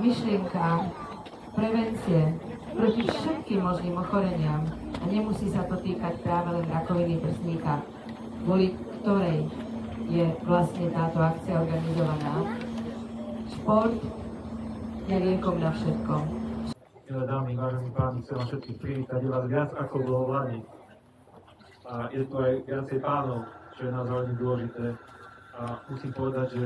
myšlienka prevencie proti všetkým možným ochoreniam a nemusí sa to týkať práve len rakoviny prsníka, kvôli ktorej je vlastne táto akcia organizovaná. Šport je liekom na všetko. Milé dámy, vážení páni, chcem vás všetkých privítať, je vás viac ako bolo v Lani. A je tu aj viacej pánov, čo je nás veľmi dôležité. A musím povedať, že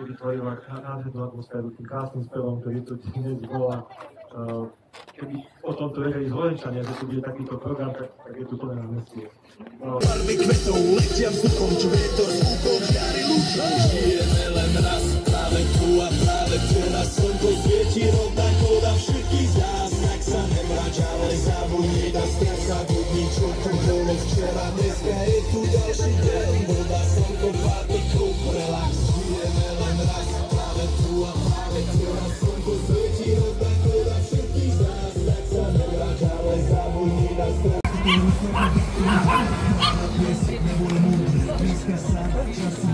vytvorila nádhernú atmosféru tým krásnym spevom, ktorý tu dnes bola. Uh, keby o tomto vedeli zvolenčania, že tu bude takýto program, tak, tak je tu plné na meste. Barvy kvetov letia vzduchom, čo vietor z úkol žiari lúčom. Žijeme len raz, práve tu a práve teraz slnko svieti rovnako na všetkých z nás. Tak sa nemrač, ale zabudni na strach a budni, čo tu bolo včera. Dneska je tu ďalší deň, a práve teraz slnko svieti rovnako na všetkých z nás. Tak sa nemrač, ale zabudni na strach. Blízka sa, času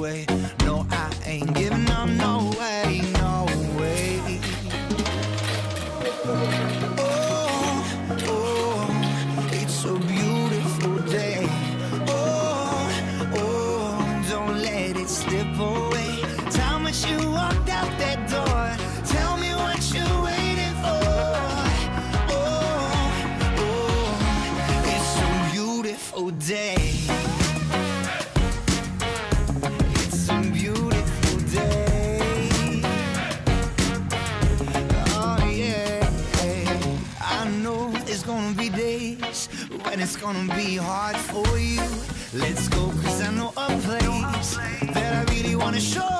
away. Let's go, cause I know a place that I really wanna show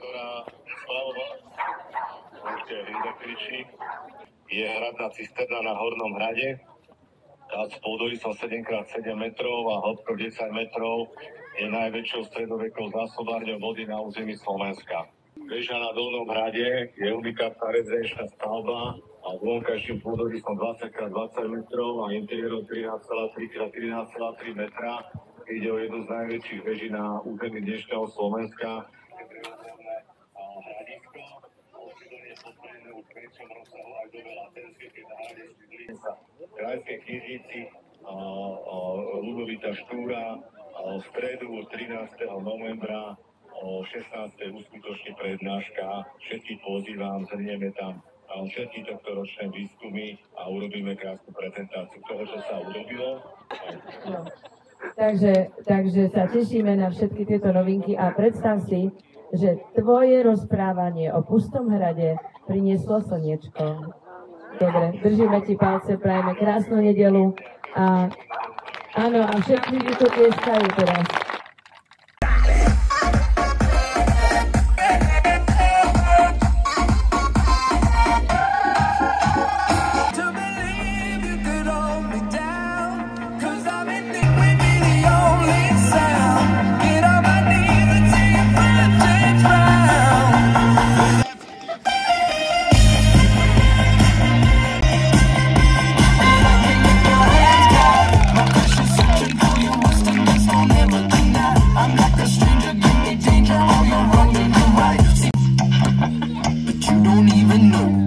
ktorá slavovala Určite Linda kričí. Je hradná cisterna na Hornom hrade. Tá s pôdorysom 7x7 metrov a hĺbkou 10 metrov je najväčšou stredovekou zásobárňou vody na území Slovenska. Veža na Dolnom hrade je unikátna rezidenčná stavba a vonkajším pôdorysom 20x20 metrov a interiérom 13,3x13,3 metra. Ide o jednu z najväčších veží na území dnešného Slovenska. Je prirodzené a, hradisko. Osídlenie menšom rozsahu aj do Velatenskej, keď sídli sa krajské a, Ludovita Štúra, v stredu 13. novembra o 16. uskutoční prednáška. Všetkých pozývam, zhrnieme tam všetky tohto ročné výskumy a urobíme krásnu prezentáciu toho, čo sa urobilo. No. Takže, takže sa tešíme na všetky tieto novinky a predstav si, že tvoje rozprávanie o Pustom hrade prinieslo slniečko. Dobre, držíme ti palce, prajeme krásnu nedelu a áno, a všetci tu tieskajú teraz. don't even know.